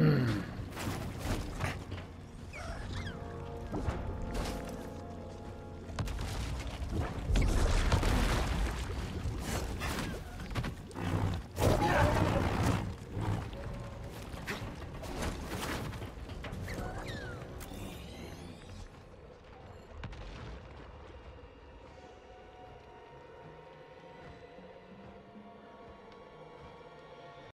Hmm.